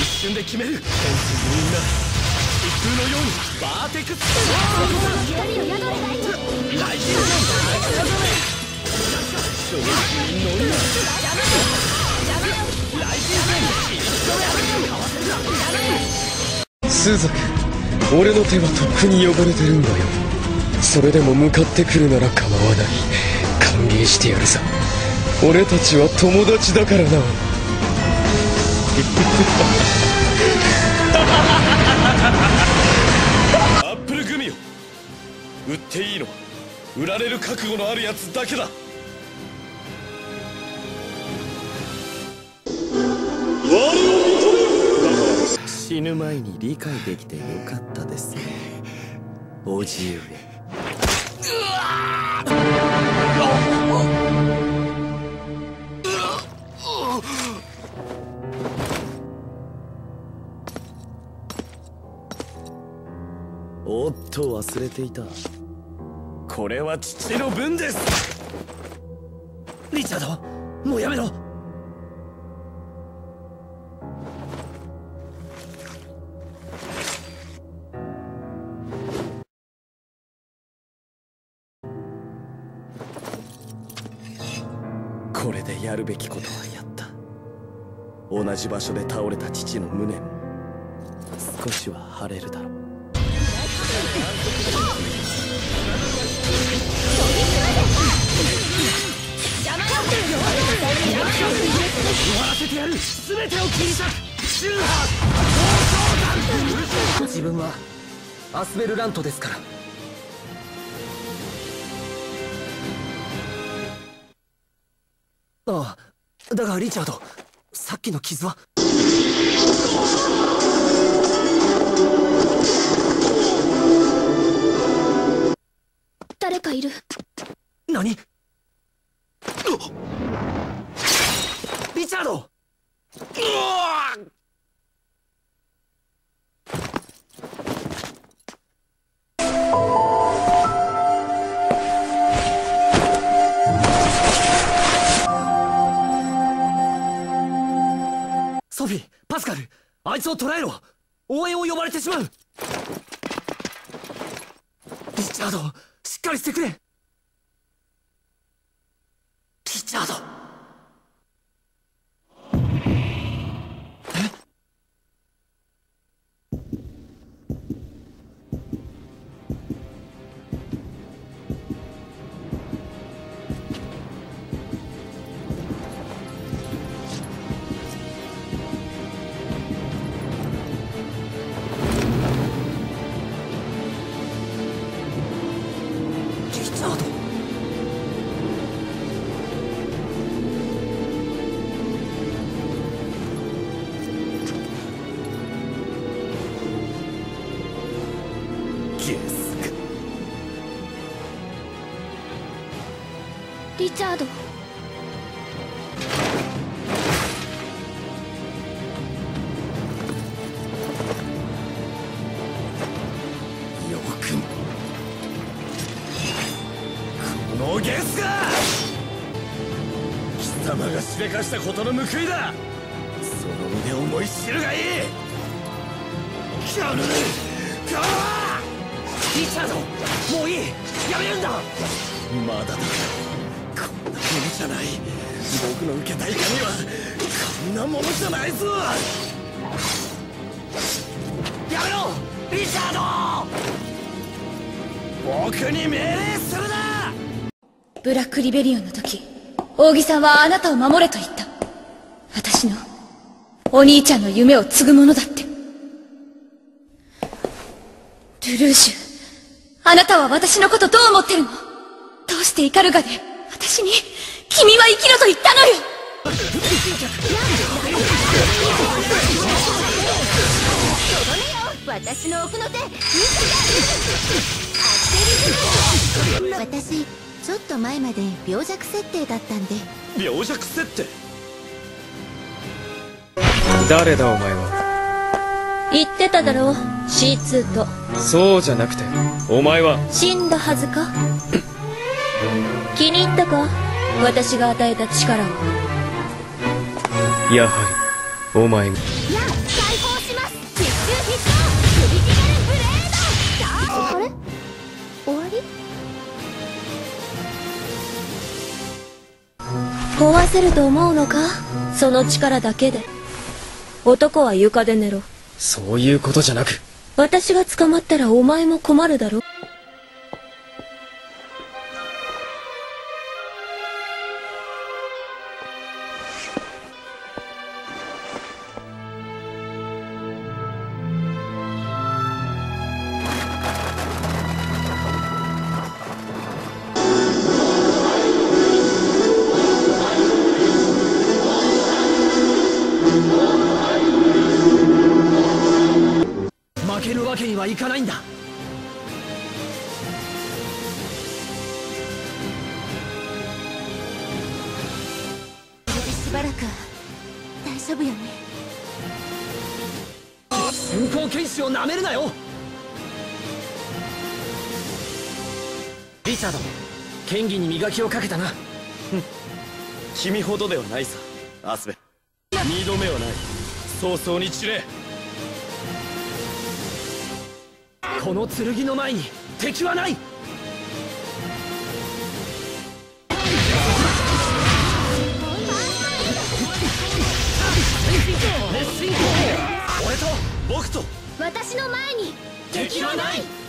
一瞬で決める。天使みんな疾風のようにバーテクス光の宿り大地ライジング勝負に乗る。なライジングス族俺の手はとっくに汚れてる。んだよそれでも向かってくる。なら構わない歓迎してやる。さ俺たちは友達だからな。アップルグミを売っていいの？は売られる覚悟のあるやつだけだ。死ぬ前に理解できてよかったです。ねお自由でおっと忘れていた。これは父の分です。リチャードもうやめろ。これでやるべきことはやった。同じ場所で倒れた父の無念。も少しは晴れるだろう。自分はアスベルラントですからああだがリチャードさっきの傷は誰かいる。何？リチャード！うわソフィパスカルあいつを捕らえろ！応援を呼ばれてしまう！リチャード！しっかりしてくれ。リチャード。よく。もこのゲスが。貴様がしでかしたことの報いだ。その腕を思い知るがいい。キャル。カワリチャード。もういい。やめるんだ。まだだ。こんなものじゃない。僕の受けた痛みはこんなものじゃないぞ。やめろリチャード！僕に命令するな！ブラックリベリオンの時扇さんはあなたを守れと言った。私のお兄ちゃんの夢を継ぐものだって。ルルーシュあなたは私のことどう思ってるの？どうしてイカルガで私に君は生きろと言ったのよ。私の奥の手。私ちょっと前まで病弱設定だったんで。病弱設定？誰だお前は？言ってただろ C2 と。そうじゃなくて。お前は？死んだはずか？気に入ったか？私が与えた力を。やはりお前。がや解放します。実習必勝クリティカルブレード。あれ？終わり？壊せると思うのか？その力だけで。男は床で寝ろ。そういうことじゃなく。私が捕まったらお前も困るだろ負けるわけにはいかないんだ。これでしばらく大丈夫よね。先行剣士をなめるなよ。リチャード剣技に磨きをかけたな。君ほどではないさアスベ二度目はない。早々に散れ。この剣の前に敵はない。俺と僕と。私の前に。敵はない